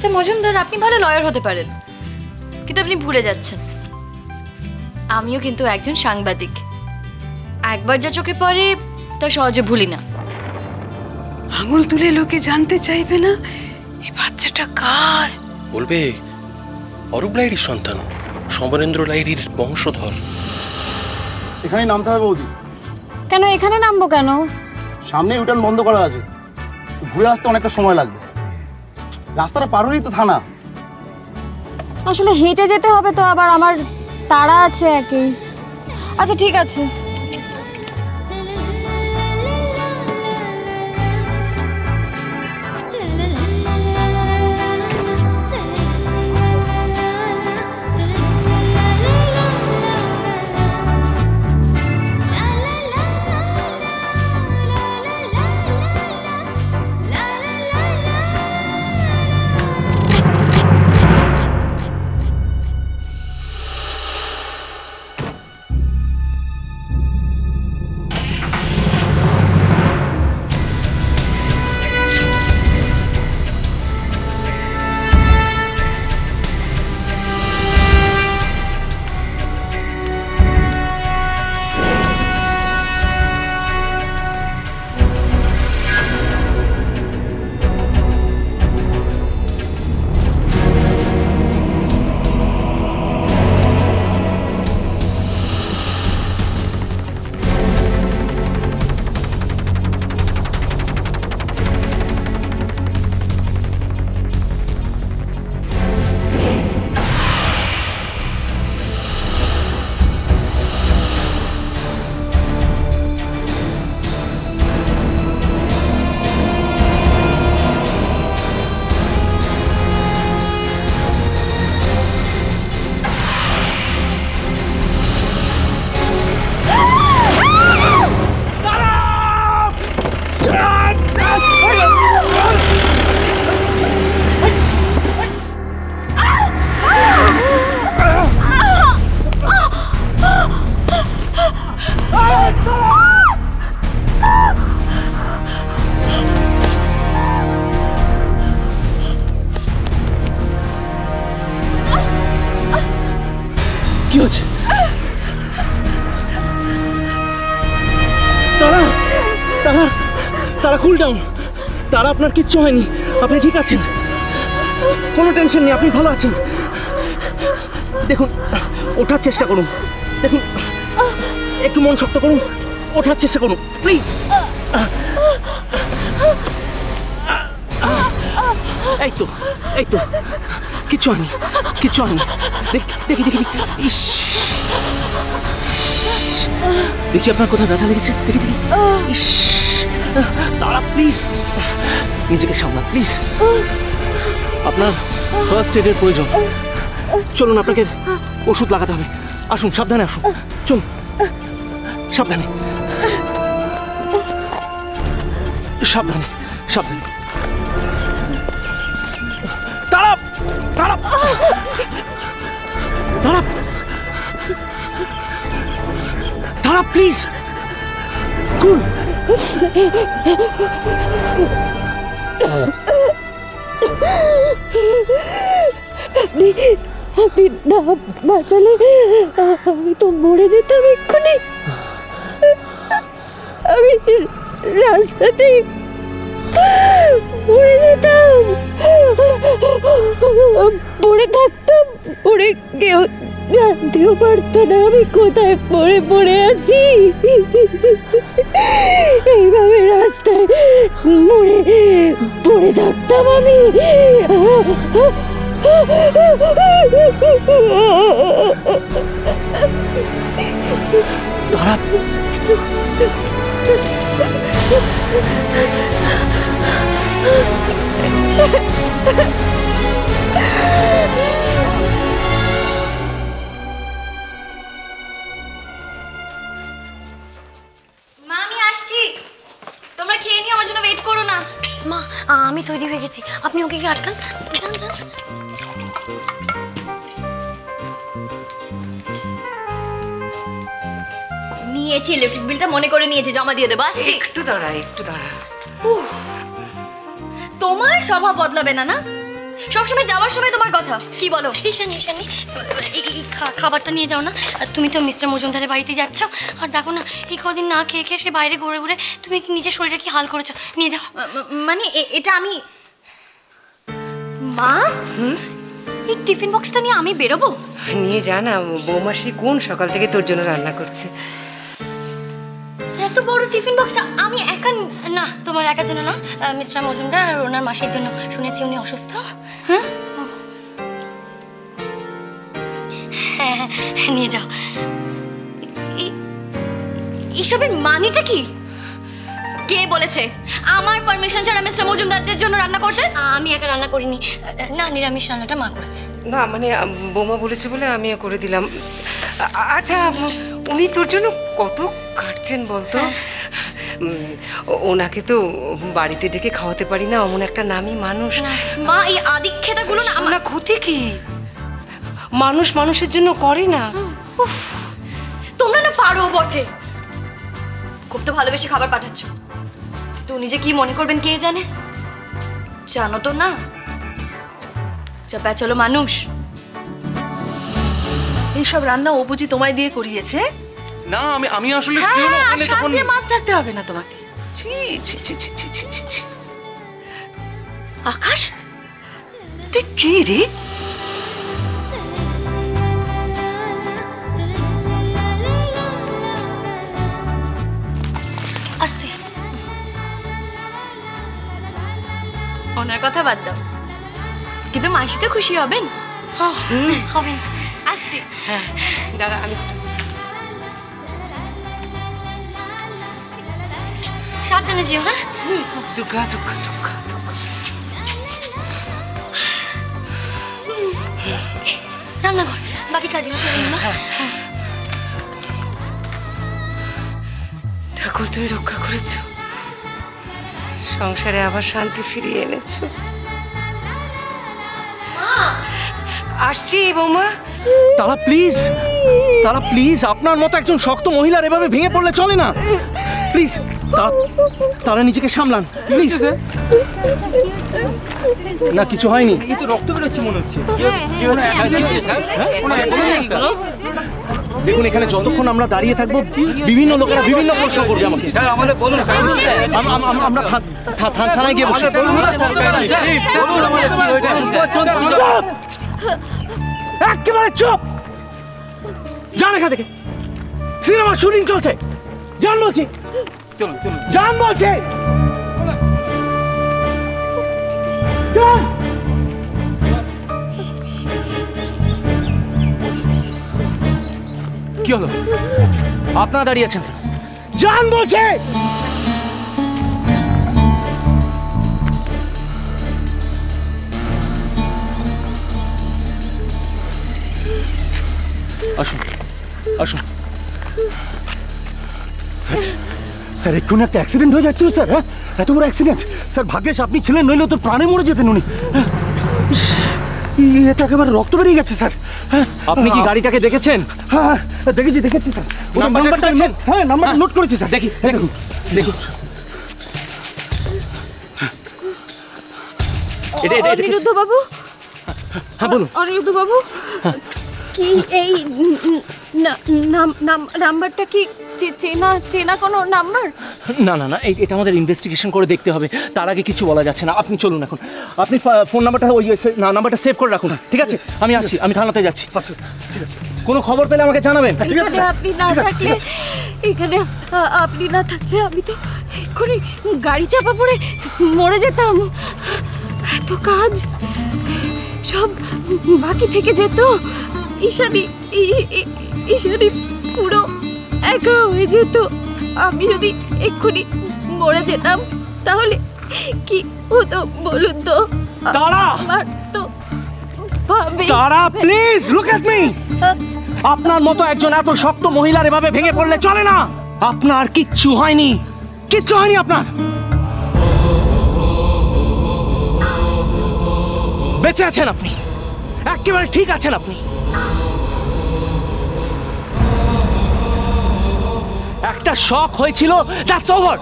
Mister Majumdar আপনি ভালো lawyer হতে পারেন। কিন্তু আপনি ভুলে যাচ্ছেন। আমিও কিন্তু একজন সাংবাদিক। একবার যা চোখে পড়ে তা সহজে ভুলি না। আঙুল তুলে লোকে জানতে চাইবে না এই বাচ্চাটা কার? বলবে অরূপ লাইরির সন্তান সমরেন্দ্র লাইরির বংশধর। এখানে নামতে হবে বৌদি। কেন এখানে নামবো কেন? সামনে উঠান বন্ধ করা আছে। ঘুরে আসতে অনেকটা সময় লাগবে। রাস্তাটা পার হলেই তো থানা। আসলে হেঁটে যেতে হবে তো, আবার আমার তাড়া আছে একই আচ্ছা ঠিক আছে। কুল ডাউন তারা আপনার কিচ্ছু হয়নি। আপনি ঠিক আছেন? কোনো টেনশন নেই, আপনি ভালো আছেন। দেখুন, ওঠার চেষ্টা করুন। দেখুন, একটু মন শক্ত করুন, ওঠার চেষ্টা করুন। প্লিজ এই তো এই তো। কিচ্ছু হয়নি কিচ্ছু হয়নি। দেখ, দেখি দেখি। ইস। দেখি আপনার কোথায় ব্যথা লেগেছে। দেখি দেখি। ইস। দাঁড়া প্লিজ নিজেকে সামলা প্লিজ আপনার ফার্স্ট এডের প্রয়োজন। চলুন, আপনাকে ওষুধ লাগাতে হবে। আসুন, সাবধানে আসুন। চলুন, সাবধানে। সাবধানে সাবধানে। দাঁড়া দাঁড়া দাঁড়া দাঁড়া প্লিজ আপনি আপনি না বাঁচালে আমি তো মরে যেতাম এক্ষুনি আমি রাস্তাতেই পড়ে যেতাম পড়ে থাকতাম পড়ে কেউ জানতেও পারতো না আমি কোথায় পড়ে পড়ে আছি? এইভাবে রাস্তায় মরে পড়ে থাকতাম আমি। দাঁড়া। মা আমি তৈরি হয়ে গেছি। আপনি ওকে কি আটকান। যান যান। নিয়েছি ইলেকট্রিক বিলটা মনে করে নিয়েছি জমা দিয়ে দেবো আসছি। একটু দাঁড়া একটু দাঁড়া। তোমার স্বভাব বদলাবে না না সবসময় যাওয়ার সময় তোমার কথা। কি বলো? ঈশানি ঈশানি এই খাবারটা নিয়ে যাও না। আর তুমি তো মিস্টার মজুমদারের বাড়িতে যাচ্ছ। আর দেখো না এই কদিন না খেয়ে খেয়ে সে বাইরে ঘুরে ঘুরে তুমি কি নিজের শরীরে কি হাল করেছ? নিয়ে যাও। মানে এটা আমি মা? এই টিফিন বক্সটা নিয়ে আমি বেরোবো? নিয়ে যা না বৌমা সেই কোন সকাল থেকে তোর জন্য রান্না করছে? এত বড় টিফিন বক্স আমি একা না তোমার একার জন্য না। মিস্টার মজুমদার আর ওনার মাসির জন্য। শুনেছি উনি অসুস্থ। হ্যাঁ? হ্যাঁ হ্যাঁ নিয়ে যাও। এ- এসবের মানেটা কি? কে বলেছে? আমার পারমিশন ছাড়া মিস্টার মজুমদারদের জন্য রান্না করতে? আমি একা রান্না করিনি। না, নিরামিষ রান্নাটা মা করেছে। না মানে বৌমা বলেছে বলে আমিও করে দিলাম। আচ্ছা উনি তোর জন্য কত খাটছেন বলতো? ও- ওনাকে তো বাড়িতে ডেকে খাওয়াতে পারি না অমন একটা নামি মানুষ। মা এই আদিক্ষেতাগুলো না আমার ক্ষতি কি? মানুষ মানুষের জন্য করে না। তোমরা না পারো বটে। খুব তো ভালোবেসে খাবার পাঠাচ্ছ। তো নিজে কি মনে করবেন কে জানে? জানো তো না? যা চলো মানুষ। এইসব রান্না ও বুঝি তোমায় দিয়ে করিয়েছে? না আমি আমি আসলে কি হলো হ্যাঁ ওখানে শাক তখন দিয়ে মাছ ডাকতে হবে না তোমাকে। ছি ছি ছি ছি ছি ছি ছি ছি। আকাশ তুই কি রে? আস্তে ওনার কথা বাদ দাও। কিন্তু মাসি তো খুশি হবেন? হবেন। হ্যাঁ দাদা আমি সাবধানে যেও হ্যাঁ? দুর্গা দুর্গা দুর্গা দুর্গা রান্নাঘর বাকি কাজগুলো সেরে না ঠাকুর তুমি রক্ষা করেছ। সংসারে আবার শান্তি ফিরিয়ে এনেছো। আসছি বৌমা। তারা প্লিজ তারা প্লিজ আপনার মতো একজন শক্ত মহিলার এভাবে ভেঙে পড়লে চলে না প্লিজ তারা নিজেকে সামলান প্লিজ না কিছু হয়নি কিন্তু রক্ত বেরোচ্ছে মনে হচ্ছে দেখুন এখানে যতক্ষণ আমরা দাঁড়িয়ে থাকব বিভিন্ন লোকেরা বিভিন্ন প্রশ্ন করবে আমাকে আমরা থানায় গিয়ে বসি! একেবারে চুপ। যান এখান থেকে। সিনেমা শুটিং চলছে। যান বলছি। চলুন চলুন। যান বলছে। যান। কি হলো? আপনারা দাঁড়িয়ে আছেন? যান বলছে। আসুন আসুন। স্যার স্যার এক্ষুনি একটা অ্যাক্সিডেন্ট হয়ে যাচ্ছিল স্যার হ্যাঁ? এত বড় অ্যাক্সিডেন্ট স্যার ভাগ্যেশ আপনি ছিলেন নইলে তো প্রাণে মরে যেতেন উনি। হ্যাঁ। ইস, ই- এ তো একেবারে রক্ত বেরিয়ে গেছে স্যার হ্যাঁ? আপনি কি গাড়িটাকে দেখেছেন? হ্যাঁ হ্যাঁ, দেখেছি দেখেছি স্যার। নাম্বারটা হ্যাঁ নাম্বারটা নোট করেছি স্যার। দেখি দেখুন। দেখুন এটা এটা এটা অনিরুদ্ধ বাবু হ্যাঁ বলুন। অনিরুদ্ধ বাবু কি এই না- নাম- নাম- নাম্বারটা কি চে- চেনা চেনা কোনো নাম্বার? না না না এই- এটা আমাদের ইনভেস্টিগেশন করে দেখতে হবে। তার আগে কিছু বলা যাচ্ছে না। আপনি চলুন এখন। আপনি ফোন নাম্বারটা ওই সে- না নাম্বারটা সেভ করে রাখুন। ঠিক আছে? আমি আসছি আমি থানাতে যাচ্ছি। আচ্ছা ঠিক আছে। কোনো খবর পেলে আমাকে জানাবেন? এখানে আপনি না থাকলে এখানে আপনি না থাকলে আমি তো এক্ষুনি গাড়ি চাপা পড়ে মরে যেতাম। এত কাজ সব বাকি থেকে যেত। ঈশানি ঈশানি পুরো একা হয়ে যেত। আমি যদি এক্ষুনি মরে যেতাম তাহলে কি হতো বলুন তো? তারা! আমার তো তারা প্লিজ লুক এট মি আপনার মতো একজন এত শক্ত মহিলার এভাবে ভেঙে পড়লে চলে না। আপনার কিচ্ছু হয়নি। কিচ্ছু হয়নি আপনার। বেঁচে আছেন আপনি। একেবারে ঠিক আছেন আপনি। শখ হয়েছিল দ্যাটস ওভার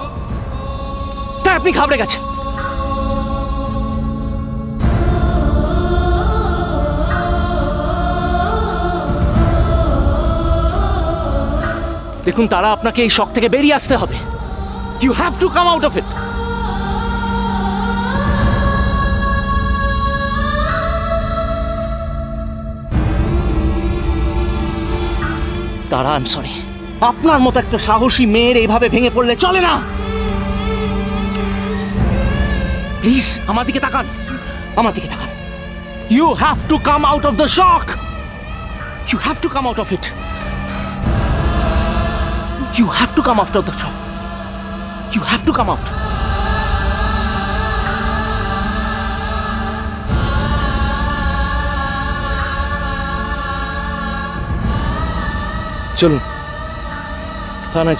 তাই আপনি ঘাবড়ে গেছেন। দেখুন, তারা আপনাকে এই শখ থেকে বেরিয়ে আসতে হবে। You have to come out of it তারা আইম সরি আপনার মতো একটা সাহসী মেয়ের এইভাবে ভেঙে পড়লে চলে না। প্লিজ আমার দিকে তাকান। আমার দিকে তাকান। You have to come out of the shock you have to come out of it you have to come out of the shock you have to come out চলুন। থানায়